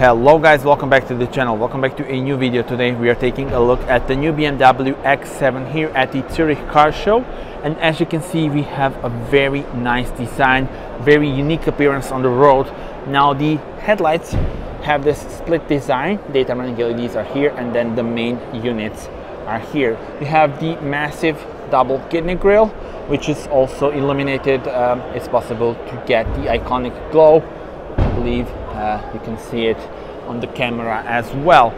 Hello guys, welcome back to the channel. Welcome back to a new video. Today we are taking a look at the new BMW X7 here at the Zurich Car Show. And as you can see, we have a very nice design, very unique appearance on the road. Now the headlights have this split design. Data running LEDs are here and then the main units are here. We have the massive double kidney grille, which is also illuminated. Um, it's possible to get the iconic glow. I believe Uh, you can see it on the camera as well.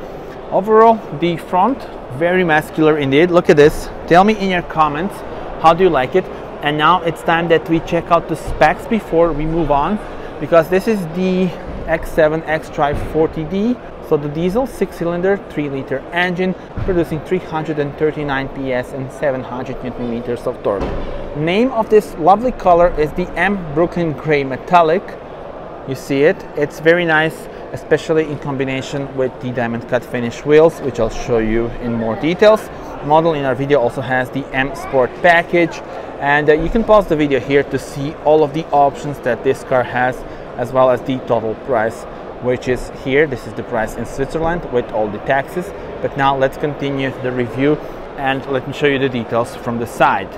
Overall, the front, very muscular indeed. Look at this. Tell me in your comments, how do you like it? And now it's time that we check out the specs before we move on, because this is the X7 xDrive 40D. So the diesel six-cylinder, three-liter engine, producing 339 PS and 700 Newton meters of torque. Name of this lovely color is the M Brooklyn Gray Metallic you see it. It's very nice especially in combination with the diamond cut finish wheels which I'll show you in more details. Model in our video also has the M Sport package. And uh, you can pause the video here to see all of the options that this car has as well as the total price which is here. This is the price in Switzerland with all the taxes. But now let's continue the review and let me show you the details from the side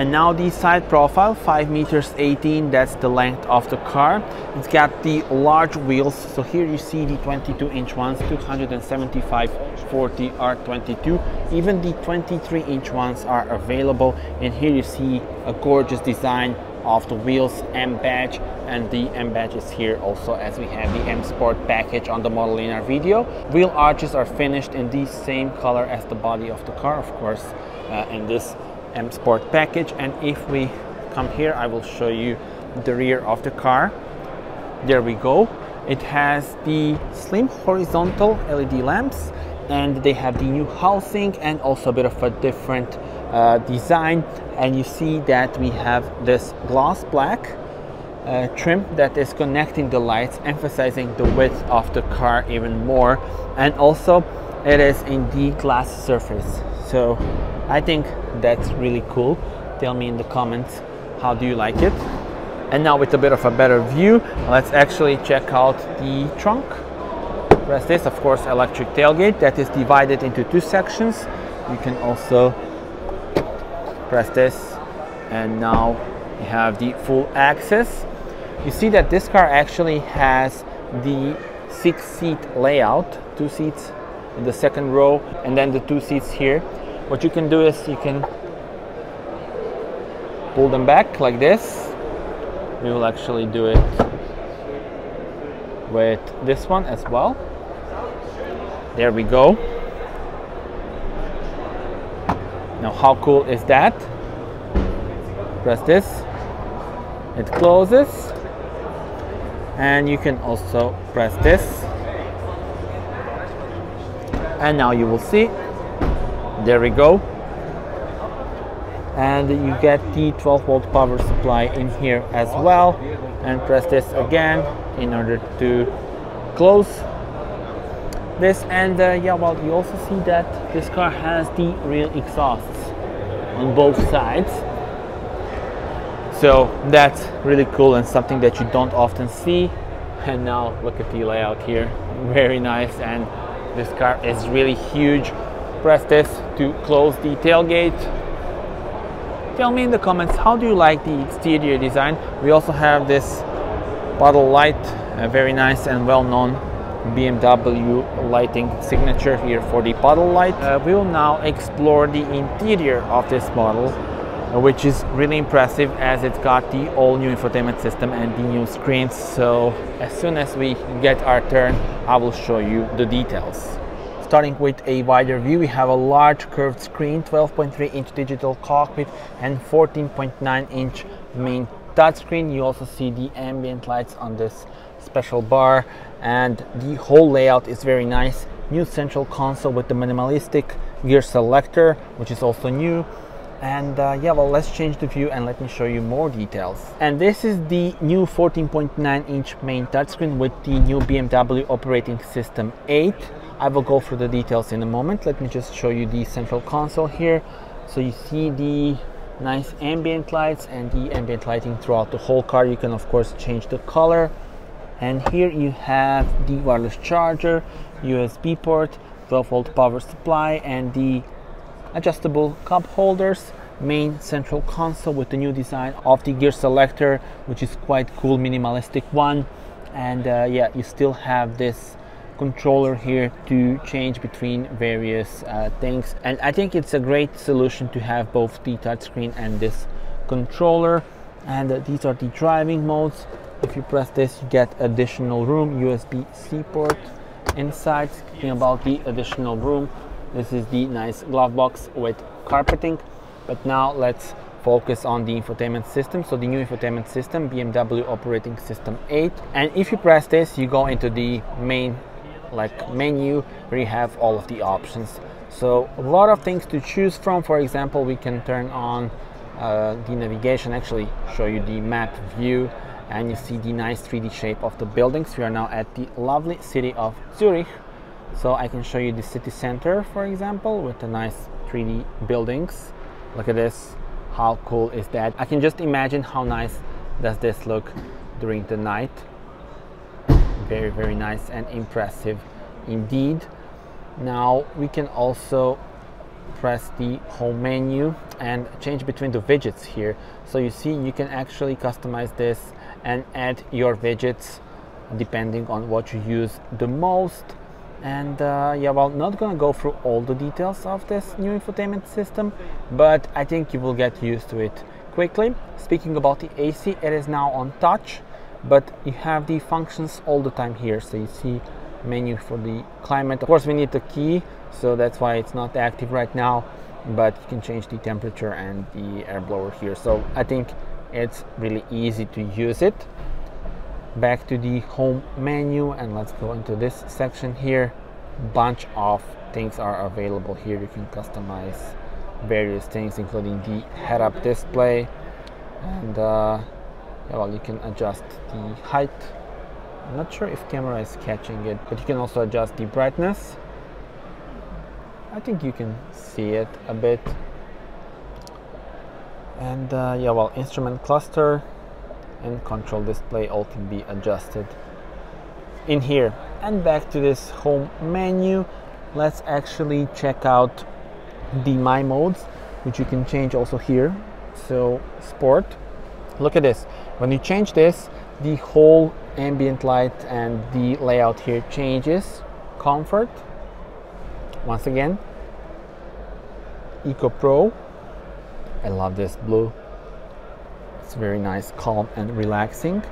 and now the side profile 5 meters 18 that's the length of the car. It's got the large wheels. So here you see the 22 inch ones 275 40 r22 even the 23 inch ones are available. And here you see a gorgeous design of the wheels M badge. And the M badge is here also as we have the M Sport package on the model in our video. Wheel arches are finished in the same color as the body of the car of course uh, in this M Sport package and if we come here I will show you the rear of the car. There we go. It has the slim horizontal LED lamps and they have the new housing and also a bit of a different uh, design. And you see that we have this gloss black uh, trim that is connecting the lights emphasizing the width of the car even more. And also it is in the glass surface. So I think that's really cool. Tell me in the comments how do you like it. And now with a bit of a better view, let's actually check out the trunk. Press this, of course, electric tailgate that is divided into two sections. You can also press this and now you have the full access. You see that this car actually has the six seat layout, two seats in the second row and then the two seats here what you can do is you can pull them back like this. We will actually do it with this one as well. There we go. Now how cool is that? Press this. It closes. And you can also press this. And now you will see there we go. And you get the 12 volt power supply in here as well. And press this again in order to close this. And uh, yeah well you also see that this car has the real exhausts on both sides. So that's really cool and something that you don't often see. And now look at the layout here. Very nice. And this car is really huge. Press this to close the tailgate tell me in the comments how do you like the exterior design? We also have this puddle light a very nice and well-known BMW lighting signature here for the puddle light. Uh, we will now explore the interior of this model uh, which is really impressive as it's got the all new infotainment system and the new screens. So as soon as we get our turn I will show you the details Starting with a wider view, we have a large curved screen, 12.3 inch digital cockpit and 14.9 inch main touchscreen. You also see the ambient lights on this special bar and the whole layout is very nice. New central console with the minimalistic gear selector, which is also new. And uh, yeah, well, let's change the view and let me show you more details. And this is the new 14.9 inch main touchscreen with the new BMW operating system 8 I will go through the details in a moment. Let me just show you the central console here. So you see the nice ambient lights and the ambient lighting throughout the whole car. You can of course change the color and here you have the wireless charger USB port 12 volt power supply and the adjustable cup holders main central console with the new design of the gear selector which is quite cool minimalistic one and uh, yeah you still have this controller here to change between various uh, things. And I think it's a great solution to have both the touchscreen and this controller. And uh, these are the driving modes. If you press this you get additional room USB-C port inside. Speaking about the additional room this is the nice glove box with carpeting. But now let's focus on the infotainment system. So the new infotainment system, BMW operating system 8. And if you press this, you go into the main like menu where you have all of the options. So a lot of things to choose from. For example, we can turn on uh, the navigation, actually show you the map view and you see the nice 3D shape of the buildings. We are now at the lovely city of Zurich. So I can show you the city center, for example, with the nice 3D buildings look at this how cool is that i can just imagine how nice does this look during the night very very nice and impressive indeed. Now we can also press the home menu and change between the widgets here. So you see you can actually customize this and add your widgets depending on what you use the most. And uh, yeah well not gonna go through all the details of this new infotainment system but I think you will get used to it quickly. Speaking about the AC it is now on touch but you have the functions all the time here. So you see menu for the climate. Of course we need the key so that's why it's not active right now but you can change the temperature and the air blower here. So I think it's really easy to use it. Back to the home menu and let's go into this section here. Bunch of things are available here. You can customize various things including the head-up display and uh, well you can adjust the height. I'm not sure if camera is catching it but you can also adjust the brightness. I think you can see it a bit. And uh, yeah well instrument cluster and control display all can be adjusted in here. And back to this home menu let's actually check out the my modes which you can change also here. So sport. Look at this when you change this the whole ambient light and the layout here changes. Comfort once again eco pro. I love this blue. It's very nice calm and relaxing.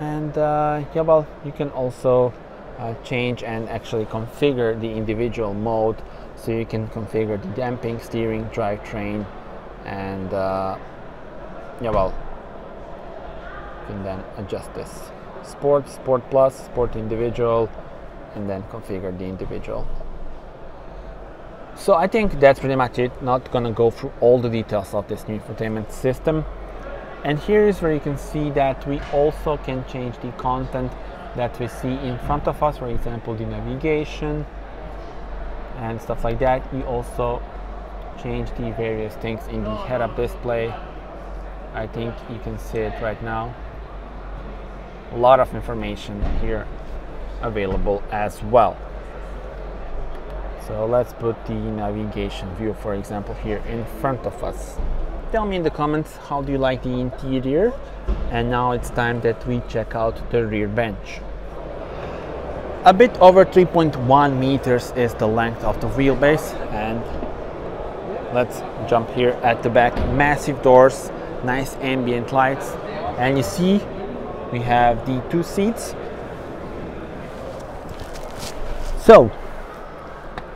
And uh, yeah well you can also uh, change and actually configure the individual mode. So you can configure the damping steering drivetrain and uh, yeah well can then adjust this. Sport sport plus sport individual and then configure the individual. So I think that's pretty much it. Not gonna go through all the details of this new infotainment system. And here is where you can see that we also can change the content that we see in front of us. For example the navigation and stuff like that. We also change the various things in the head-up display. I think you can see it right now a lot of information here available as well. So let's put the navigation view for example here in front of us. Tell me in the comments how do you like the interior? And now it's time that we check out the rear bench. A bit over 3.1 meters is the length of the wheelbase. And let's jump here at the back. Massive doors nice ambient lights. And you see we have the two seats so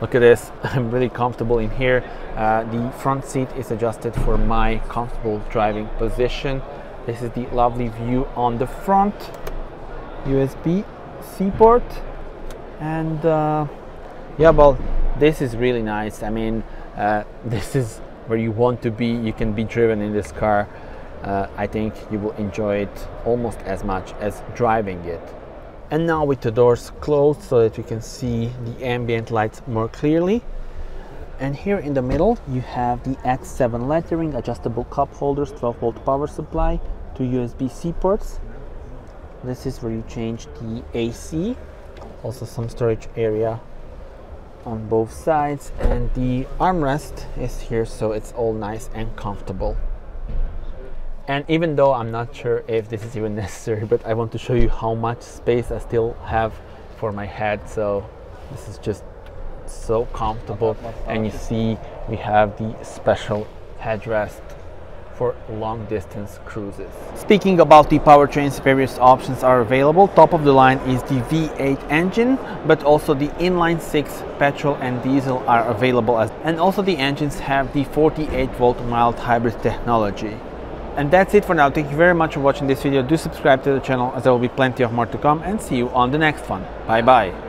look at this i'm really comfortable in here uh, the front seat is adjusted for my comfortable driving position. This is the lovely view on the front. USB-C port. And uh, yeah, well, this is really nice. I mean, uh, this is where you want to be. You can be driven in this car. Uh, I think you will enjoy it almost as much as driving it. And now with the doors closed so that you can see the ambient lights more clearly. And here in the middle you have the X7 lettering adjustable cup holders 12 volt power supply two USB-C ports. This is where you change the AC also some storage area on both sides. And the armrest is here so it's all nice and comfortable and even though I'm not sure if this is even necessary but I want to show you how much space I still have for my head so this is just so comfortable and you see we have the special headrest for long distance cruises. Speaking about the powertrains, various options are available. Top of the line is the V8 engine, but also the inline 6 petrol and diesel are available as and also the engines have the 48 volt mild hybrid technology. And that's it for now. Thank you very much for watching this video. Do subscribe to the channel as there will be plenty of more to come and see you on the next one. Bye bye.